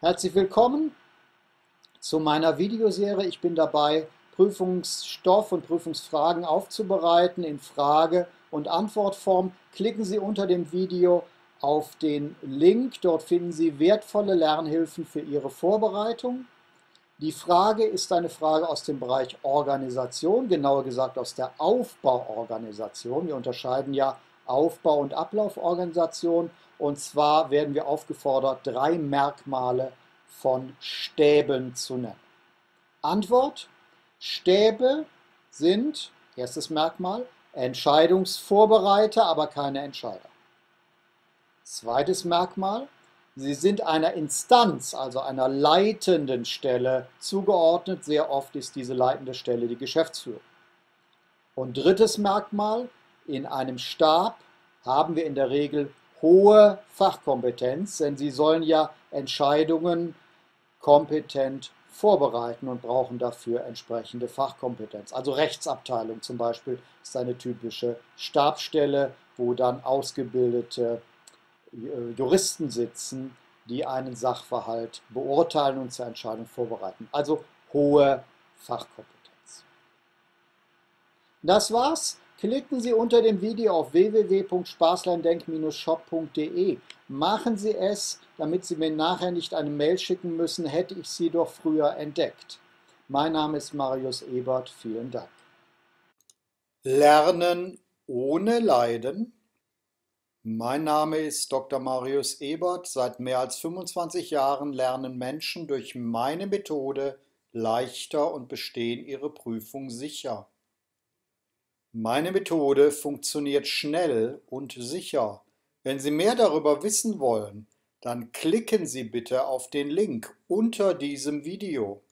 Herzlich willkommen zu meiner Videoserie. Ich bin dabei, Prüfungsstoff und Prüfungsfragen aufzubereiten in Frage- und Antwortform. Klicken Sie unter dem Video auf den Link. Dort finden Sie wertvolle Lernhilfen für Ihre Vorbereitung. Die Frage ist eine Frage aus dem Bereich Organisation, genauer gesagt aus der Aufbauorganisation. Wir unterscheiden ja Aufbau- und Ablauforganisation. Und zwar werden wir aufgefordert, drei Merkmale von Stäben zu nennen. Antwort, Stäbe sind, erstes Merkmal, Entscheidungsvorbereiter, aber keine Entscheider. Zweites Merkmal, sie sind einer Instanz, also einer leitenden Stelle zugeordnet. Sehr oft ist diese leitende Stelle die Geschäftsführung. Und drittes Merkmal, in einem Stab haben wir in der Regel hohe Fachkompetenz, denn sie sollen ja Entscheidungen kompetent vorbereiten und brauchen dafür entsprechende Fachkompetenz. Also Rechtsabteilung zum Beispiel ist eine typische Stabstelle, wo dann ausgebildete äh, Juristen sitzen, die einen Sachverhalt beurteilen und zur Entscheidung vorbereiten. Also hohe Fachkompetenz. Das war's. Klicken Sie unter dem Video auf www.spaßleindenk-shop.de. Machen Sie es, damit Sie mir nachher nicht eine Mail schicken müssen, hätte ich Sie doch früher entdeckt. Mein Name ist Marius Ebert, vielen Dank. Lernen ohne Leiden. Mein Name ist Dr. Marius Ebert. Seit mehr als 25 Jahren lernen Menschen durch meine Methode leichter und bestehen ihre Prüfung sicher. Meine Methode funktioniert schnell und sicher. Wenn Sie mehr darüber wissen wollen, dann klicken Sie bitte auf den Link unter diesem Video.